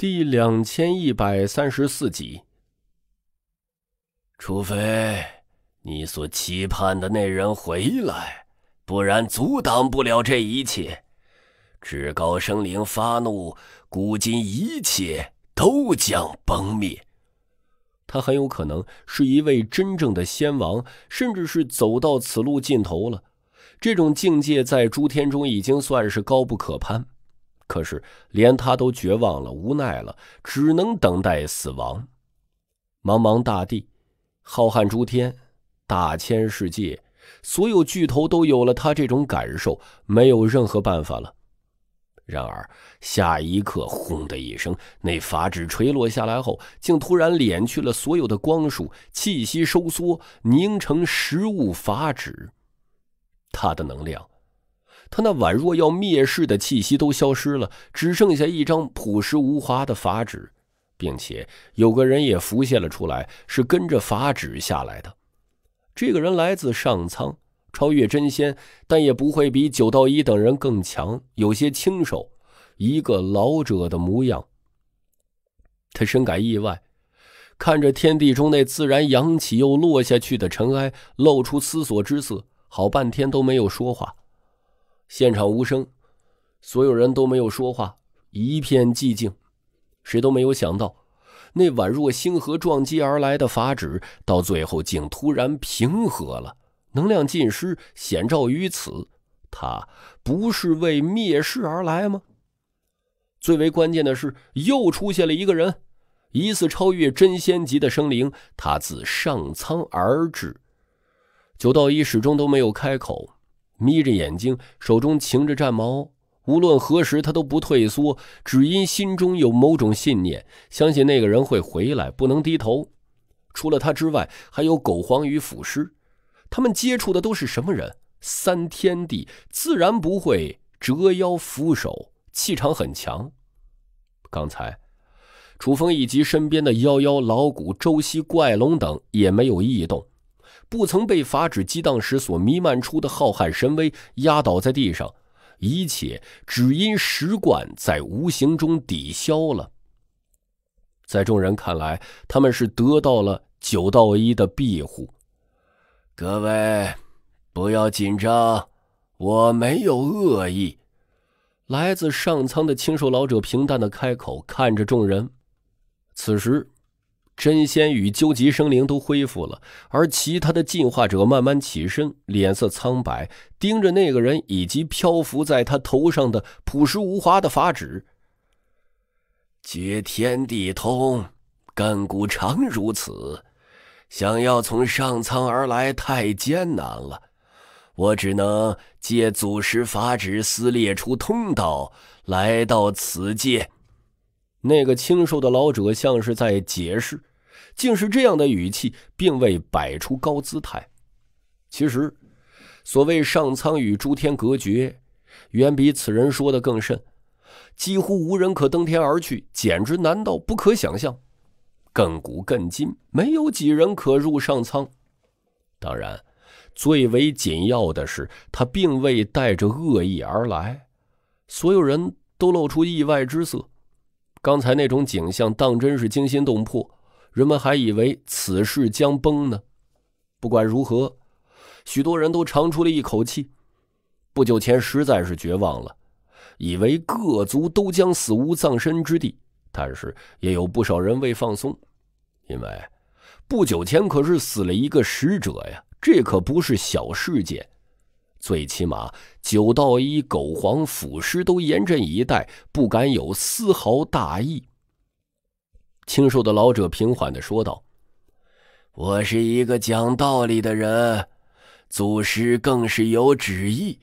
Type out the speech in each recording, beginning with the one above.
第两千一百三十四集。除非你所期盼的那人回来，不然阻挡不了这一切。至高生灵发怒，古今一切都将崩灭。他很有可能是一位真正的仙王，甚至是走到此路尽头了。这种境界在诸天中已经算是高不可攀。可是，连他都绝望了，无奈了，只能等待死亡。茫茫大地，浩瀚诸天，大千世界，所有巨头都有了他这种感受，没有任何办法了。然而，下一刻，轰的一声，那法旨垂落下来后，竟突然敛去了所有的光束，气息收缩，凝成实物法旨。他的能量。他那宛若要灭世的气息都消失了，只剩下一张朴实无华的法纸，并且有个人也浮现了出来，是跟着法纸下来的。这个人来自上苍，超越真仙，但也不会比九道一等人更强，有些清瘦，一个老者的模样。他深感意外，看着天地中那自然扬起又落下去的尘埃，露出思索之色，好半天都没有说话。现场无声，所有人都没有说话，一片寂静。谁都没有想到，那宛若星河撞击而来的法旨，到最后竟突然平和了，能量尽失，显照于此。他不是为灭世而来吗？最为关键的是，又出现了一个人，疑似超越真仙级的生灵。他自上苍而至，九道一始终都没有开口。眯着眼睛，手中擎着战矛，无论何时他都不退缩，只因心中有某种信念，相信那个人会回来，不能低头。除了他之外，还有狗皇与腐尸，他们接触的都是什么人？三天地自然不会折腰俯首，气场很强。刚才，楚风以及身边的妖妖、老古、周西、怪龙等也没有异动。不曾被法旨激荡时所弥漫出的浩瀚神威压倒在地上，一切只因石冠在无形中抵消了。在众人看来，他们是得到了九道一的庇护。各位，不要紧张，我没有恶意。来自上苍的青瘦老者平淡的开口，看着众人。此时。真仙与究极生灵都恢复了，而其他的进化者慢慢起身，脸色苍白，盯着那个人以及漂浮在他头上的朴实无华的法旨。绝天地通，亘古常如此。想要从上苍而来太艰难了，我只能借祖师法旨撕裂出通道，来到此界。那个清瘦的老者像是在解释。竟是这样的语气，并未摆出高姿态。其实，所谓上苍与诸天隔绝，远比此人说的更甚。几乎无人可登天而去，简直难道不可想象？亘古亘今，没有几人可入上苍。当然，最为紧要的是，他并未带着恶意而来。所有人都露出意外之色。刚才那种景象，当真是惊心动魄。人们还以为此事将崩呢。不管如何，许多人都长出了一口气。不久前实在是绝望了，以为各族都将死无葬身之地。但是也有不少人未放松，因为不久前可是死了一个使者呀，这可不是小事件。最起码九道一狗皇腐尸都严阵以待，不敢有丝毫大意。清瘦的老者平缓的说道：“我是一个讲道理的人，祖师更是有旨意，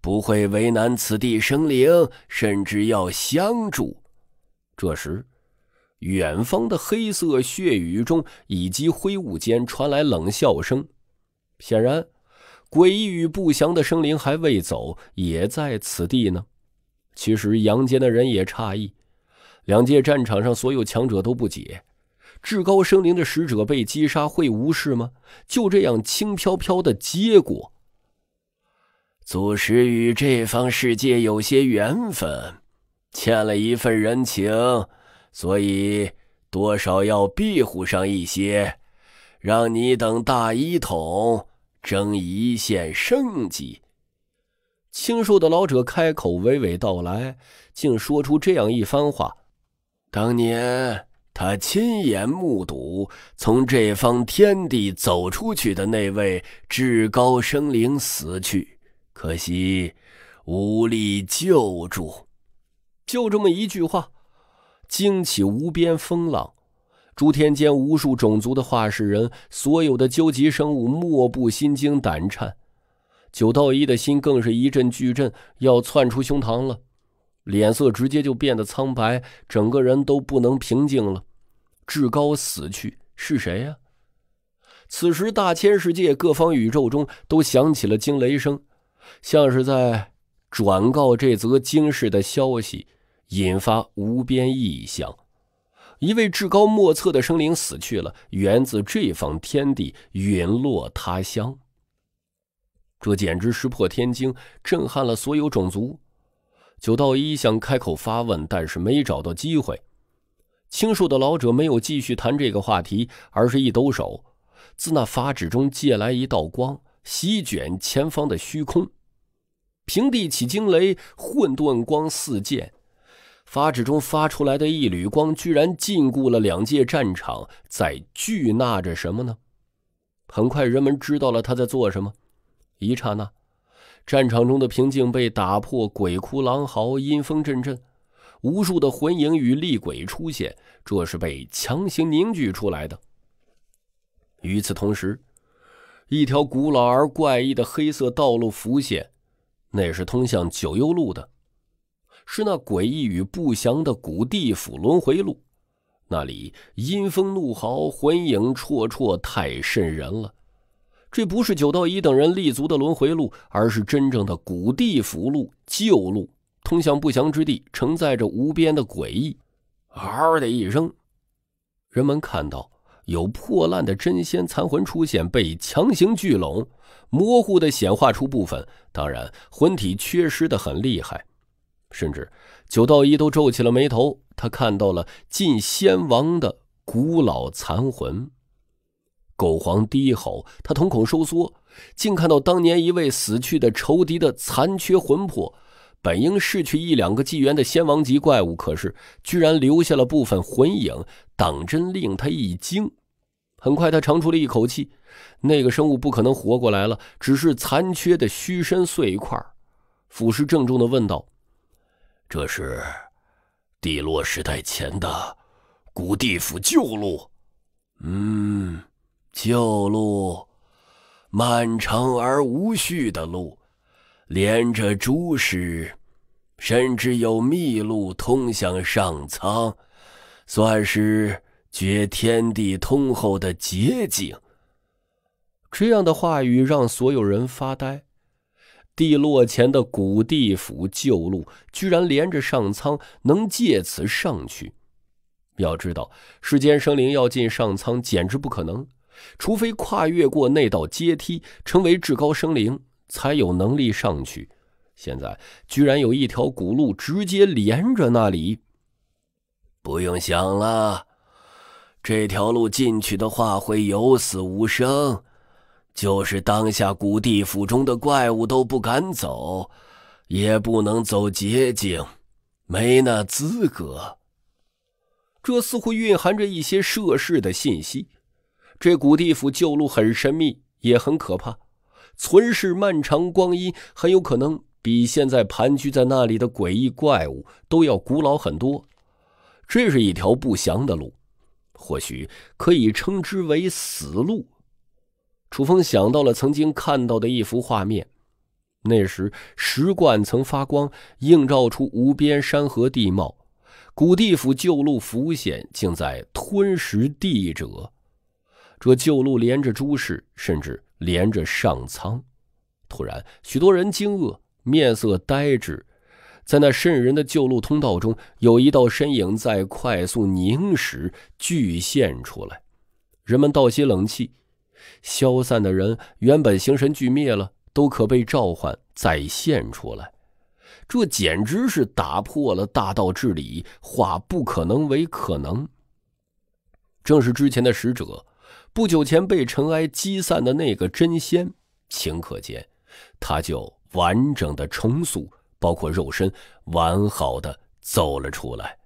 不会为难此地生灵，甚至要相助。”这时，远方的黑色血雨中以及灰雾间传来冷笑声，显然，诡异与不祥的生灵还未走，也在此地呢。其实，阳间的人也诧异。两界战场上，所有强者都不解：至高生灵的使者被击杀会无事吗？就这样轻飘飘的接过。祖师与这方世界有些缘分，欠了一份人情，所以多少要庇护上一些，让你等大一统争一线生机。清瘦的老者开口娓娓道来，竟说出这样一番话：当年他亲眼目睹从这方天地走出去的那位至高生灵死去，可惜无力救助。就这么一句话，惊起无边风浪。诸天间无数种族的化世人，所有的究极生物，莫不心惊胆颤。九道一的心更是一阵巨震，要窜出胸膛了，脸色直接就变得苍白，整个人都不能平静了。至高死去是谁呀？此时大千世界各方宇宙中都响起了惊雷声，像是在转告这则惊世的消息，引发无边异象。一位至高莫测的生灵死去了，源自这方天地，陨落他乡。这简直石破天惊，震撼了所有种族。九道一想开口发问，但是没找到机会。清瘦的老者没有继续谈这个话题，而是一抖手，自那法旨中借来一道光，席卷前方的虚空。平地起惊雷，混沌光四溅。法旨中发出来的一缕光，居然禁锢了两界战场，在聚纳着什么呢？很快，人们知道了他在做什么。一刹那，战场中的平静被打破，鬼哭狼嚎，阴风阵阵，无数的魂影与厉鬼出现，这是被强行凝聚出来的。与此同时，一条古老而怪异的黑色道路浮现，那是通向九幽路的，是那诡异与不祥的古地府轮回路。那里阴风怒嚎，魂影绰绰，太瘆人了。这不是九道一等人立足的轮回路，而是真正的古地府路旧路，通向不祥之地，承载着无边的诡异。嗷的一声，人们看到有破烂的真仙残魂出现，被强行聚拢，模糊的显化出部分。当然，魂体缺失的很厉害，甚至九道一都皱起了眉头。他看到了晋仙王的古老残魂。狗皇低吼，他瞳孔收缩，竟看到当年一位死去的仇敌的残缺魂魄。本应逝去一两个纪元的仙王级怪物，可是居然留下了部分魂影，当真令他一惊。很快，他长出了一口气，那个生物不可能活过来了，只是残缺的虚身碎块。腐尸郑重的问道：“这是地落时代前的古地府旧路？”嗯。旧路，漫长而无序的路，连着诸世，甚至有密路通向上苍，算是绝天地通后的捷径。这样的话语让所有人发呆。地落前的古地府旧路，居然连着上苍，能借此上去。要知道，世间生灵要进上苍，简直不可能。除非跨越过那道阶梯，成为至高生灵，才有能力上去。现在居然有一条古路直接连着那里，不用想了，这条路进去的话会有死无生，就是当下古地府中的怪物都不敢走，也不能走捷径，没那资格。这似乎蕴含着一些涉世的信息。这古地府旧路很神秘，也很可怕，存世漫长光阴，很有可能比现在盘踞在那里的诡异怪物都要古老很多。这是一条不祥的路，或许可以称之为死路。楚风想到了曾经看到的一幅画面，那时石罐曾发光，映照出无边山河地貌，古地府旧路浮现，竟在吞食地者。这旧路连着诸事，甚至连着上苍。突然，许多人惊愕，面色呆滞。在那渗人的旧路通道中，有一道身影在快速凝视，巨现出来。人们倒吸冷气。消散的人原本形神俱灭了，都可被召唤再现出来。这简直是打破了大道至理，化不可能为可能。正是之前的使者，不久前被尘埃击散的那个真仙，顷刻间，他就完整的重塑，包括肉身完好的走了出来。